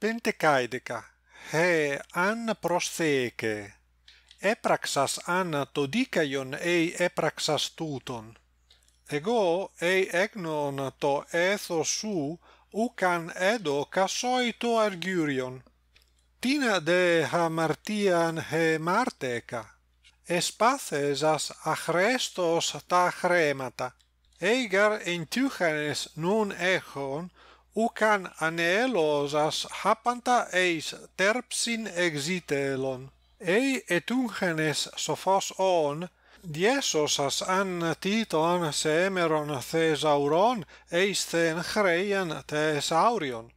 Πεντεκάιδεκα. Χε, αν προσθέκε. Έπραξας αν το δίκαιον ει έπραξας τούτον. Εγώ ει εγνών το έθος σου ούκαν έδω κασόι το αργύριον. Τίνα δε αμαρτίαν χε μάρτεκα. Εσπάθεζας αχρέστος τα χρέματα. Έγαρ εντύχανες νουν έχων ucan anelosas hapanta eis terpsin exitelon. Ei etungenes sophos on, diesosas an titon semeron thesauron eis then chreian thesaurion.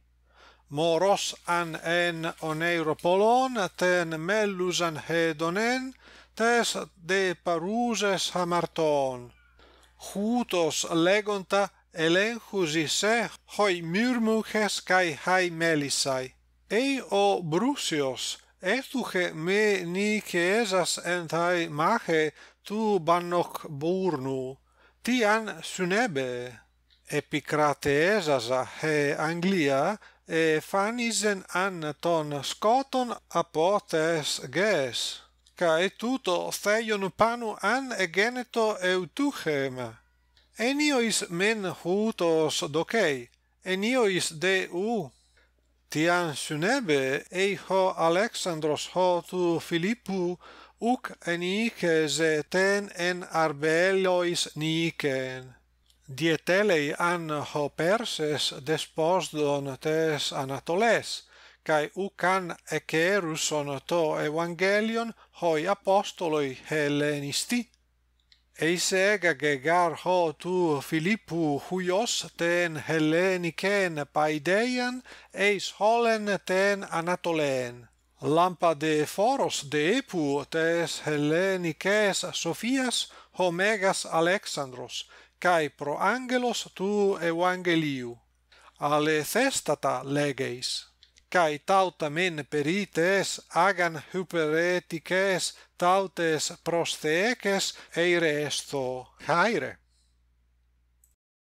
Moros an en oneiropolon ten mellusan hedonen tes de paruses hamarton. Hutos legonta ελέγχουζησε χοι μύρμουχες καί χαι μέλισσαι. Ει ο Μπρούσιος έστουχε με νικαιέζας εν ταί μάχε του Μπανοκμπούρνου, τίαν συνέβε. Επικρατεέζαζα χε Αγγλία, εφάνιζεν αν των σκότων από τες γες. Καί τούτο θέιον πάνω αν εγένετο εουτούχεμα. Eniois men hutos dokei, eniois de u. Tian sunebe ei ho Alexandros ho tu uk uc enikese ten en arbelois niken. Dietelei an ho Perses desposdon tes Anatoles, kai ucan eceruson to evangelion hoi apostoloi Hellenisti Eiseg gegar ho tu Filippu huios ten Helleniken paideian eis holen ten Anatolen Lampa de foros de epu tes Hellenikes Sophias homegas Alexandros, kai pro angelos tu evangeliu. Ale cestata legeis kai tauta men perites agan hyperetikes tautes prostheekes eiresto haire.